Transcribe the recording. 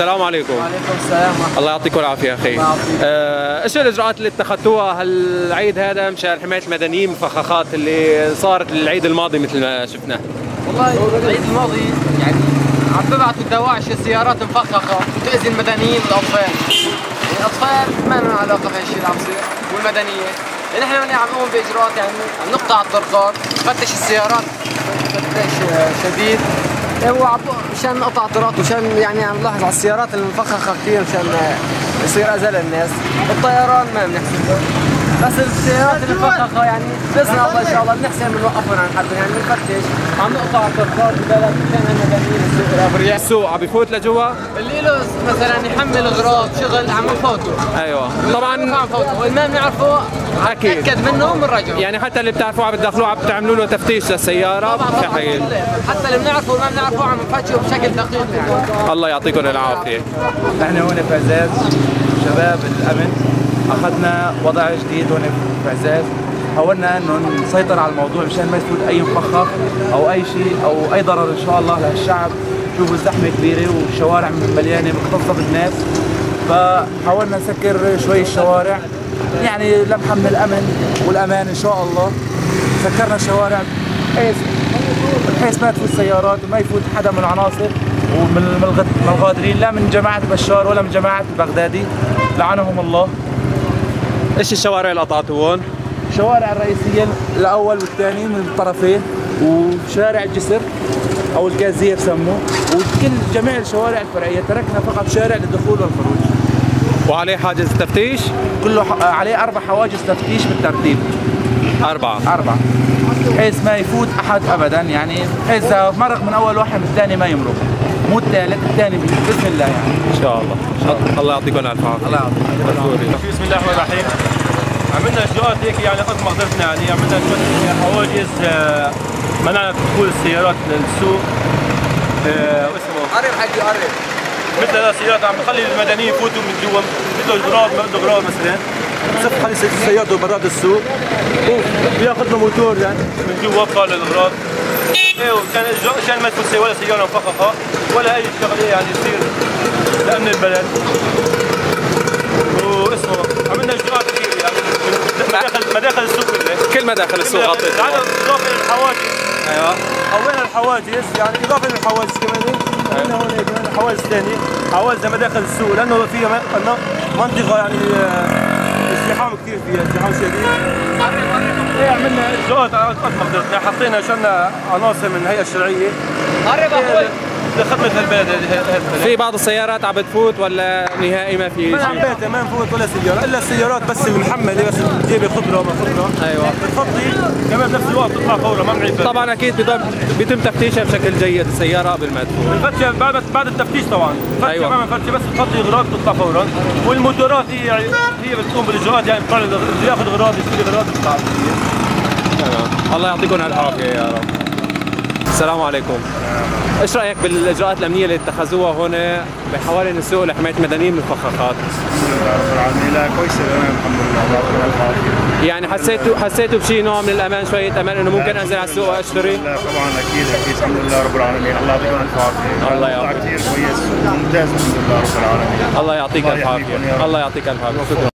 السلام عليكم. وعليكم السلام الله يعطيكم العافية أخي. آه، إيش الإجراءات اللي اتخذتوها؟ هالعيد هذا مشان حمايه المدنيين من الفخاخات اللي صارت العيد الماضي مثل ما شفنا والله العيد الماضي يعني عم ببعثوا الدواعش السيارات مفخخة وتأذي المدنيين والأطفال. الأطفال ما لهم علاقة في هالشيء اللي عم يصير والمدنيين يعني نحن هون عم نقوم بإجراءات يعني عم نقطع الطرقات نفتش السيارات تفتيش شديد. هو عم مشان نقطع الطرقات ومشان يعني عم نلاحظ على السيارات المفخخة كثير مشان يصير أذى للناس الطيران ما بنحسب له بس السيارات المفخخة يعني بإذن الله إن شاء الله بنحسن بنوقفهم عن حدهم يعني بنفتش عم نقطع الطرقات البلد مشان المدنيين السوق الأبرياء السوق عم بفوت لجوا؟ اللي له مثلا يحمل أغراض شغل عم نفوته أيوه. طبعا عم نفوته والما بنعرفه أكيد. نتاكد منه بنرجعه يعني حتى اللي بتعرفوه عم بتدخلوه عم بتعملوا له تفتيش للسيارة طبعا بتحيل. حتى اللي بنعرفه والما بنعرفه عم نفتشه بشكل دقيق يعني. الله يعطيكم العافية. نحن هون في عزاز شباب الأمن. أخذنا وضع جديد هون في عزاز حاولنا إنه نسيطر على الموضوع مشان ما يفوت أي مفخخ أو أي شيء أو أي ضرر إن شاء الله للشعب. شوفوا الزحمة كبيرة والشوارع مليانة مكتظه بالناس. فحاولنا نسكر شوي الشوارع. يعني لمحة من الأمن والأمان إن شاء الله. سكرنا الشوارع بحيث بحيث ما تفوت سيارات وما يفوت حدا من العناصر ومن الغادرين. لا من جماعة بشار ولا من جماعة البغدادي لعنهم الله. إيش الشوارع اللي قطعتوهم؟ الشوارع الرئيسية الأول والثاني من الطرفين وشارع الجسر أو الجازية بسموه وكل جميع الشوارع الفرعية تركنا فقط شارع للدخول والخروج. وعليه حاجز تفتيش كله ح- عليه أربع حواجز تفتيش بالترتيب. أربعة. أربعة. بحيث ما يفوت أحد أبدا يعني إذا مرق من أول واحد الثاني ما يمرق. مو الثالث الثاني بإذن الله يعني. إن شاء الله. الله. يعطيكم ألف عافية. الله يعطيك مشكورين. بسم الله الرحمن الرحيم. عملنا اجراءات هيك يعني قد ما قدرنا يعني. عملنا شوية حواجز آه، منعنا دخول السيارات للسوق آه، واسمه. قرب حجي قرب. مثل السيارات عم نخلي المدنيين يفوتوا من جوا اغراض ما بده اغراض مثلا. صف خلي سيارته برات السوق. بياخذ له موتور يعني. من جوا إيه وكان إجراء- عشان ما سي- ولا سيارة مفخخه ولا أي شغلة يعني تصير لأمن البلد. واسمه عملنا اجراءات كثير يعني. مداخل مداخل السوق كله. كل مداخل السوق العدد إضافة للحواجز أيوه. حولنا الحواجز يعني إضافة للحواجز كمان. عندنا هون كمان حواجز ثانية. حواجز لمداخل السوق لأنه م- منطقة يعني آه، ازدحام كثير فيها ازدحام شديد إيه عملنا اجراءات قدرنا حطينا شلنا عناصر من الهيئة الشرعية. قرب أخوي لخدمه البلد في بعض السيارات عم بتفوت ولا نهائي ما في ما عم ما نفوت ولا سيارة. إلا السيارات بس المحمله بس جايبه خضرة وما خضرة. أيوه. بتفضي كمان بنفس الوقت تطلع فورا ما بنعيد طبعا أكيد بيتم تفتيشها بشكل جيد السيارة قبل ما تفوت الفتشه بعد بعد التفتيش طبعا. أيوة. أيوة. ما فتشه بس تفضي اغراض تطلع فورا والموتورات هي هي بتقوم بالإجراءات يعني بتطلع ياخذ اغراض يشتري اغراض بتطلع. تمام. الله يعطيكم العافية يا رب. السلام عليكم. إيش رأيك بالإجراءات الأمنية اللي اتخذوها هون بحوالين السوق لحماية المدنيين من الفخاخات لا كويسه الحمد لله يعني حسيتوا حسيتوا بشيء نوع من الأمان شوية أمان إنه ممكن أنزل على السوق وأشتري؟ لا طبعا أكيد أكيد الحمد لله رب العالمين. الله يعطيكم الف عافية. الله يعافيك. كثير كويس وممتاز الحمد لله رب العالمين. الله يعطيك الف عافية. الله يعطيك الف عافية. شكرا.